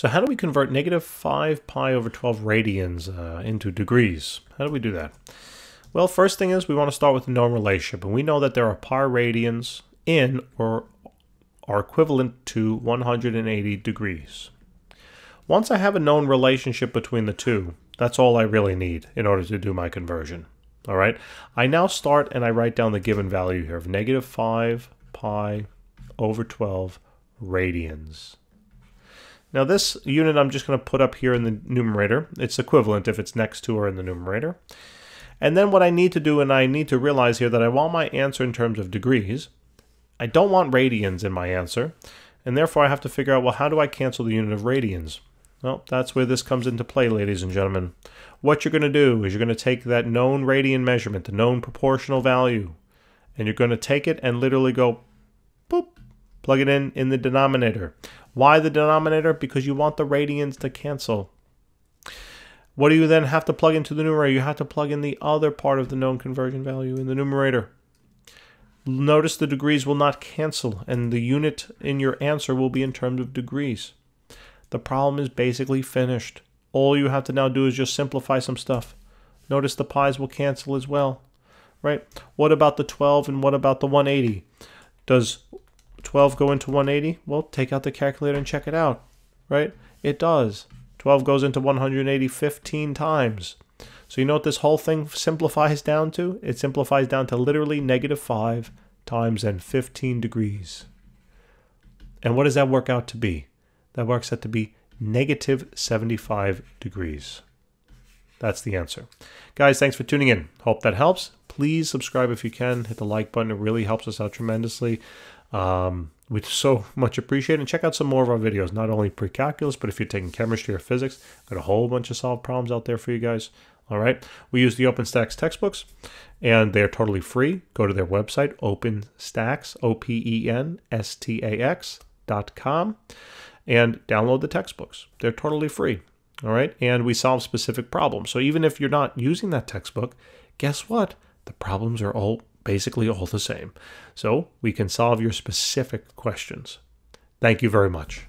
So how do we convert negative 5 pi over 12 radians uh, into degrees? How do we do that? Well, first thing is we want to start with the known relationship. And we know that there are pi radians in or are equivalent to 180 degrees. Once I have a known relationship between the two, that's all I really need in order to do my conversion. All right. I now start and I write down the given value here of negative 5 pi over 12 radians. Now this unit I'm just going to put up here in the numerator. It's equivalent if it's next to or in the numerator. And then what I need to do, and I need to realize here that I want my answer in terms of degrees. I don't want radians in my answer. And therefore I have to figure out, well, how do I cancel the unit of radians? Well, that's where this comes into play, ladies and gentlemen. What you're going to do is you're going to take that known radian measurement, the known proportional value, and you're going to take it and literally go, plug it in in the denominator. Why the denominator? Because you want the radians to cancel. What do you then have to plug into the numerator? You have to plug in the other part of the known conversion value in the numerator. Notice the degrees will not cancel, and the unit in your answer will be in terms of degrees. The problem is basically finished. All you have to now do is just simplify some stuff. Notice the pi's will cancel as well, right? What about the 12 and what about the 180? Does 12 go into 180? Well, take out the calculator and check it out, right? It does. 12 goes into 180 15 times. So you know what this whole thing simplifies down to? It simplifies down to literally negative 5 times and 15 degrees. And what does that work out to be? That works out to be negative 75 degrees. That's the answer. Guys, thanks for tuning in. Hope that helps. Please subscribe if you can. Hit the like button. It really helps us out tremendously. Um, we so much appreciate it. And check out some more of our videos, not only pre-calculus, but if you're taking chemistry or physics, got a whole bunch of solved problems out there for you guys. All right. We use the OpenStax textbooks, and they're totally free. Go to their website, OpenStax, O-P-E-N-S-T-A-X dot com, and download the textbooks. They're totally free. All right. And we solve specific problems. So even if you're not using that textbook, guess what? The problems are all basically all the same. So we can solve your specific questions. Thank you very much.